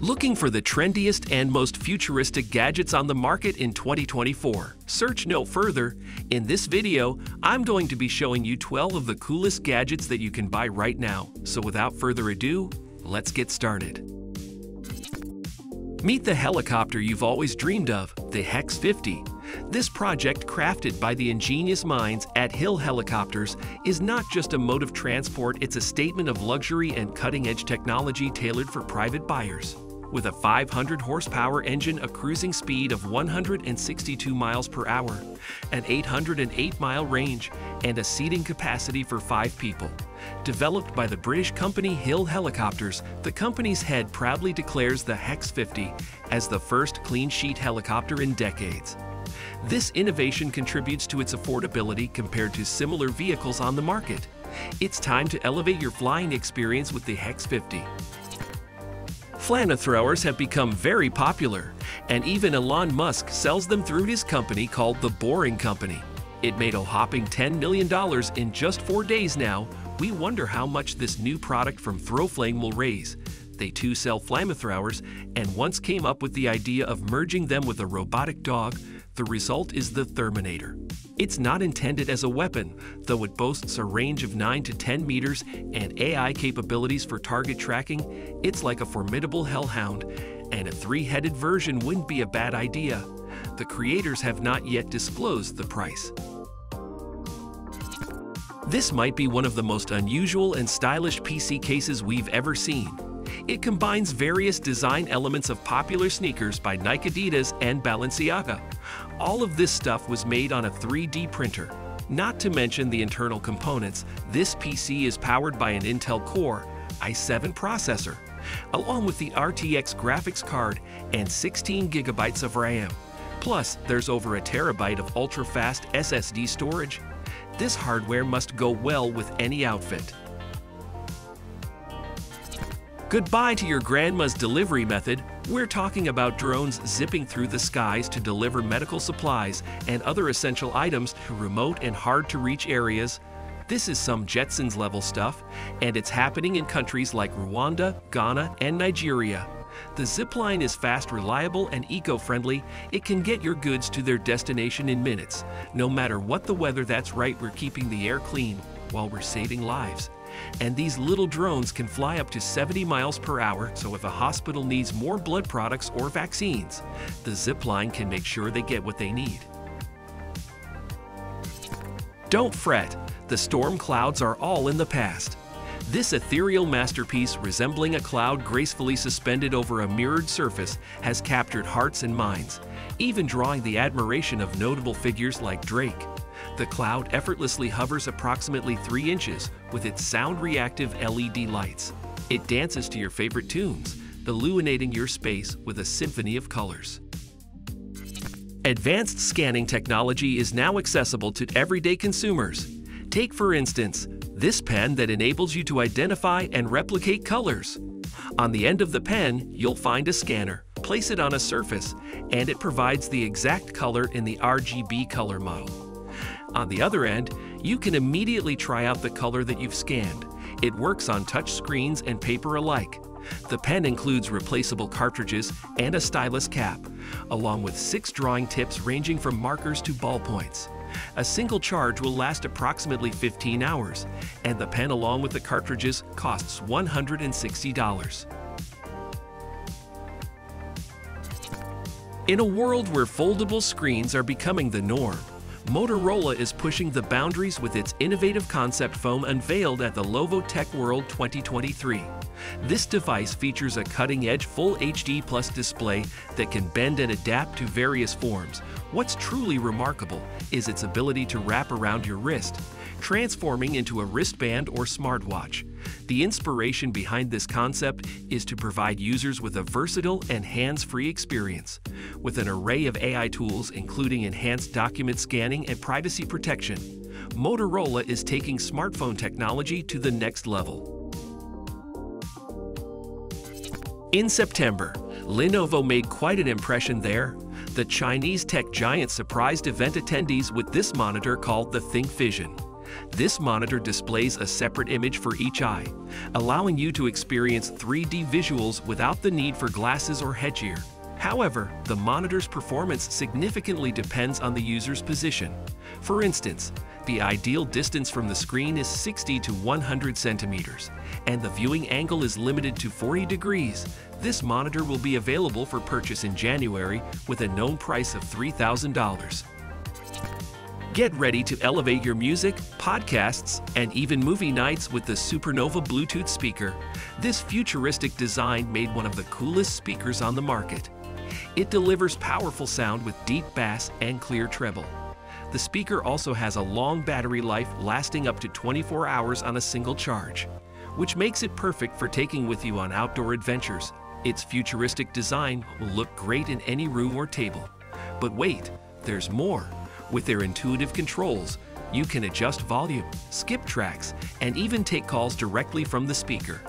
Looking for the trendiest and most futuristic gadgets on the market in 2024? Search no further. In this video, I'm going to be showing you 12 of the coolest gadgets that you can buy right now. So without further ado, let's get started. Meet the helicopter you've always dreamed of, the HX50. This project, crafted by the ingenious minds at Hill Helicopters, is not just a mode of transport, it's a statement of luxury and cutting-edge technology tailored for private buyers. With a 500 horsepower engine, a cruising speed of 162 miles per hour, an 808 mile range, and a seating capacity for five people. Developed by the British company Hill Helicopters, the company's head proudly declares the HX50 as the first clean sheet helicopter in decades. This innovation contributes to its affordability compared to similar vehicles on the market. It's time to elevate your flying experience with the HX50. Flamethrowers have become very popular, and even Elon Musk sells them through his company called The Boring Company. It made a hopping $10 million in just four days now. We wonder how much this new product from Throwflame will raise. They too sell flamethrowers and once came up with the idea of merging them with a robotic dog. The result is the Thermonator. It's not intended as a weapon, though it boasts a range of 9 to 10 meters and AI capabilities for target tracking. It's like a formidable hellhound, and a three-headed version wouldn't be a bad idea. The creators have not yet disclosed the price. This might be one of the most unusual and stylish PC cases we've ever seen. It combines various design elements of popular sneakers by Nike Adidas and Balenciaga. All of this stuff was made on a 3D printer. Not to mention the internal components, this PC is powered by an Intel Core i7 processor, along with the RTX graphics card and 16 gigabytes of RAM. Plus, there's over a terabyte of ultra-fast SSD storage. This hardware must go well with any outfit. Goodbye to your grandma's delivery method. We're talking about drones zipping through the skies to deliver medical supplies and other essential items to remote and hard to reach areas. This is some Jetsons level stuff, and it's happening in countries like Rwanda, Ghana, and Nigeria. The zipline is fast, reliable, and eco-friendly. It can get your goods to their destination in minutes. No matter what the weather, that's right, we're keeping the air clean while we're saving lives. And these little drones can fly up to 70 miles per hour, so if a hospital needs more blood products or vaccines, the zipline can make sure they get what they need. Don't fret, the storm clouds are all in the past. This ethereal masterpiece, resembling a cloud gracefully suspended over a mirrored surface, has captured hearts and minds, even drawing the admiration of notable figures like Drake. The cloud effortlessly hovers approximately 3 inches with its sound-reactive LED lights. It dances to your favorite tunes, illuminating your space with a symphony of colors. Advanced scanning technology is now accessible to everyday consumers. Take, for instance, this pen that enables you to identify and replicate colors. On the end of the pen, you'll find a scanner. Place it on a surface, and it provides the exact color in the RGB color model. On the other end, you can immediately try out the color that you've scanned. It works on touch screens and paper alike. The pen includes replaceable cartridges and a stylus cap, along with six drawing tips ranging from markers to ballpoints. A single charge will last approximately 15 hours, and the pen along with the cartridges costs $160. In a world where foldable screens are becoming the norm, Motorola is pushing the boundaries with its innovative concept phone unveiled at the Lenovo Tech World 2023. This device features a cutting-edge Full HD Plus display that can bend and adapt to various forms. What's truly remarkable is its ability to wrap around your wrist, transforming into a wristband or smartwatch. The inspiration behind this concept is to provide users with a versatile and hands-free experience. With an array of AI tools, including enhanced document scanning and privacy protection, Motorola is taking smartphone technology to the next level. In September, Lenovo made quite an impression there. The Chinese tech giant surprised event attendees with this monitor called the ThinkVision. This monitor displays a separate image for each eye, allowing you to experience 3D visuals without the need for glasses or headgear. However, the monitor's performance significantly depends on the user's position. For instance, the ideal distance from the screen is 60 to 100 centimeters, and the viewing angle is limited to 40 degrees. This monitor will be available for purchase in January with a known price of $3,000. Get ready to elevate your music, podcasts, and even movie nights with the Supernova Bluetooth speaker. This futuristic design made one of the coolest speakers on the market. It delivers powerful sound with deep bass and clear treble. The speaker also has a long battery life lasting up to 24 hours on a single charge, which makes it perfect for taking with you on outdoor adventures. Its futuristic design will look great in any room or table. But wait, there's more. With their intuitive controls, you can adjust volume, skip tracks, and even take calls directly from the speaker.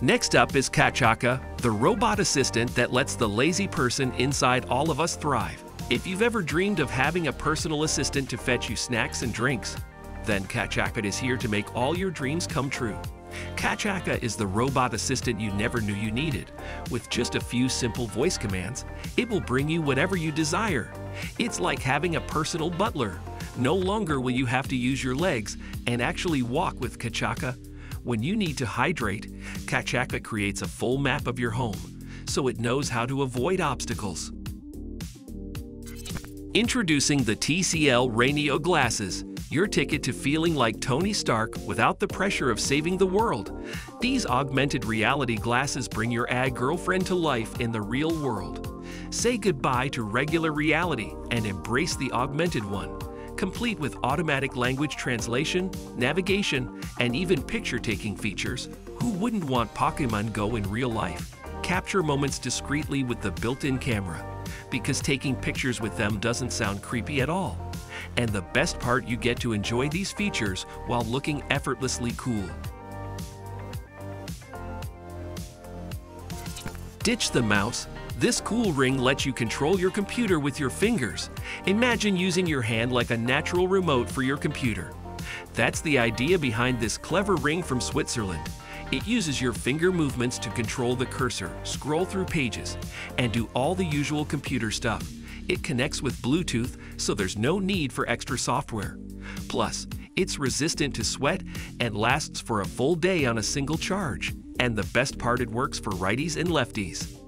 Next up is Kachaka, the robot assistant that lets the lazy person inside all of us thrive. If you've ever dreamed of having a personal assistant to fetch you snacks and drinks, then Kachaka is here to make all your dreams come true. Kachaka is the robot assistant you never knew you needed. With just a few simple voice commands, it will bring you whatever you desire. It's like having a personal butler. No longer will you have to use your legs and actually walk with Kachaka when you need to hydrate, Kachaka creates a full map of your home, so it knows how to avoid obstacles. Introducing the TCL RayNeo glasses, your ticket to feeling like Tony Stark without the pressure of saving the world. These augmented reality glasses bring your ad girlfriend to life in the real world. Say goodbye to regular reality and embrace the augmented one complete with automatic language translation, navigation, and even picture-taking features. Who wouldn't want Pokemon Go in real life? Capture moments discreetly with the built-in camera, because taking pictures with them doesn't sound creepy at all. And the best part, you get to enjoy these features while looking effortlessly cool. Ditch the mouse this cool ring lets you control your computer with your fingers. Imagine using your hand like a natural remote for your computer. That's the idea behind this clever ring from Switzerland. It uses your finger movements to control the cursor, scroll through pages, and do all the usual computer stuff. It connects with Bluetooth, so there's no need for extra software. Plus, it's resistant to sweat and lasts for a full day on a single charge. And the best part, it works for righties and lefties.